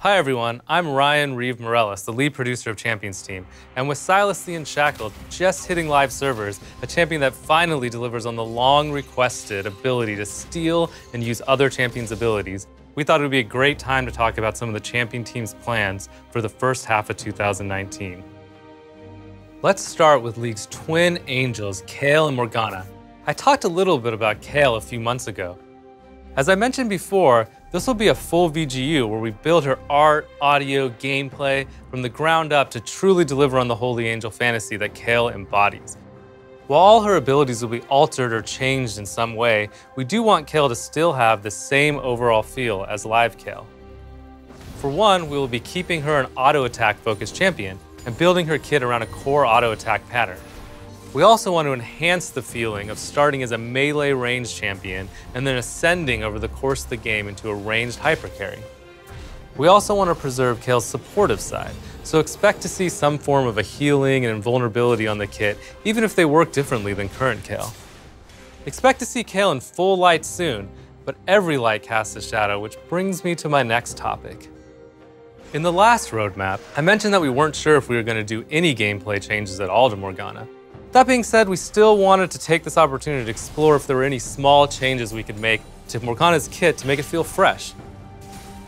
Hi everyone, I'm Ryan Reeve Mireles, the lead producer of Champions Team, and with Sylas the Unshackled just hitting live servers, a champion that finally delivers on the long requested ability to steal and use other champions' abilities, we thought it would be a great time to talk about some of the Champion Team's plans for the first half of 2019. Let's start with League's twin angels, Kayle and Morgana. I talked a little bit about Kayle a few months ago. As I mentioned before, this will be a full VGU where we build her art, audio, gameplay from the ground up to truly deliver on the Holy Angel fantasy that Kayle embodies. While all her abilities will be altered or changed in some way, we do want Kayle to still have the same overall feel as live Kayle. For one, we will be keeping her an auto attack focused champion, and building her kit around a core auto attack pattern. We also want to enhance the feeling of starting as a melee range champion and then ascending over the course of the game into a ranged hyper carry. We also want to preserve Kayle's supportive side, so expect to see some form of a healing and invulnerability on the kit, even if they work differently than current Kayle. Expect to see Kayle in full light soon, but every light casts a shadow, which brings me to my next topic. In the last roadmap, I mentioned that we weren't sure if we were going to do any gameplay changes at all to Morgana. That being said, we still wanted to take this opportunity to explore if there were any small changes we could make to Morgana's kit to make it feel fresh.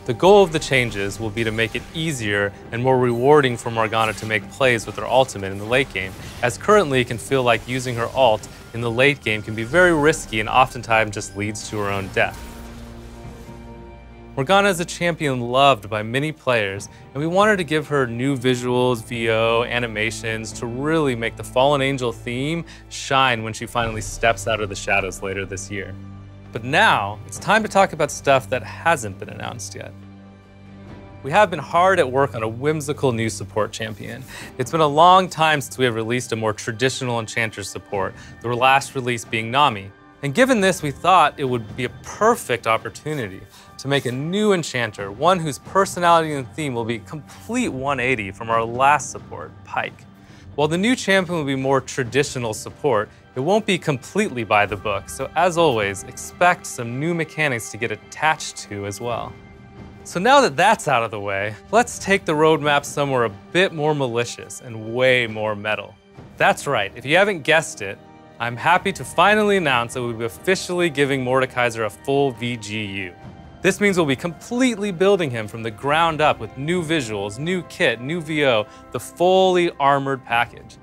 The goal of the changes will be to make it easier and more rewarding for Morgana to make plays with her ultimate in the late game, as currently it can feel like using her ult in the late game can be very risky and oftentimes just leads to her own death. Morgana is a champion loved by many players, and we wanted to give her new visuals, VO, animations to really make the Fallen Angel theme shine when she finally steps out of the shadows later this year. But now, it's time to talk about stuff that hasn't been announced yet. We have been hard at work on a whimsical new support champion. It's been a long time since we have released a more traditional Enchanter support, the last release being Nami. And given this, we thought it would be a perfect opportunity to make a new enchanter, one whose personality and theme will be complete 180 from our last support, Pyke. While the new champion will be more traditional support, it won't be completely by the book, so as always, expect some new mechanics to get attached to as well. So now that that's out of the way, let's take the roadmap somewhere a bit more malicious and way more metal. That's right, if you haven't guessed it, I'm happy to finally announce that we'll be officially giving Mordekaiser a full VGU. This means we'll be completely building him from the ground up with new visuals, new kit, new VO, the fully armored package.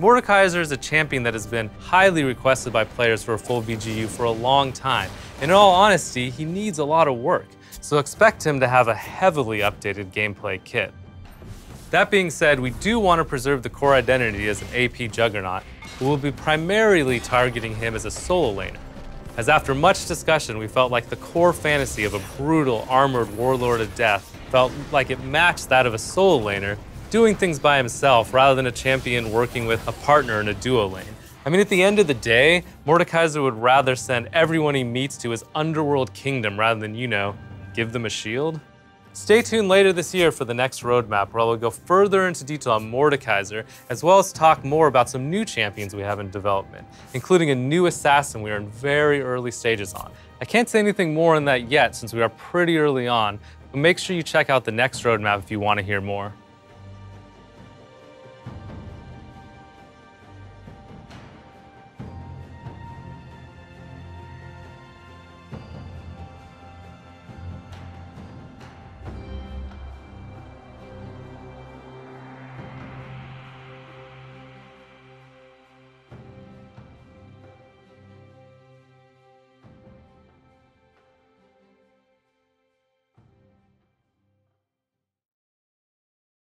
Mordekaiser is a champion that has been highly requested by players for a full VGU for a long time. In all honesty, he needs a lot of work, so expect him to have a heavily updated gameplay kit. That being said, we do want to preserve the core identity as an AP juggernaut, but we'll be primarily targeting him as a solo laner as after much discussion, we felt like the core fantasy of a brutal, armored warlord of death felt like it matched that of a solo laner, doing things by himself rather than a champion working with a partner in a duo lane. I mean, at the end of the day, Mordekaiser would rather send everyone he meets to his underworld kingdom rather than, you know, give them a shield. Stay tuned later this year for the next roadmap where I will go further into detail on Mordekaiser, as well as talk more about some new champions we have in development, including a new assassin we are in very early stages on. I can't say anything more on that yet since we are pretty early on, but make sure you check out the next roadmap if you want to hear more.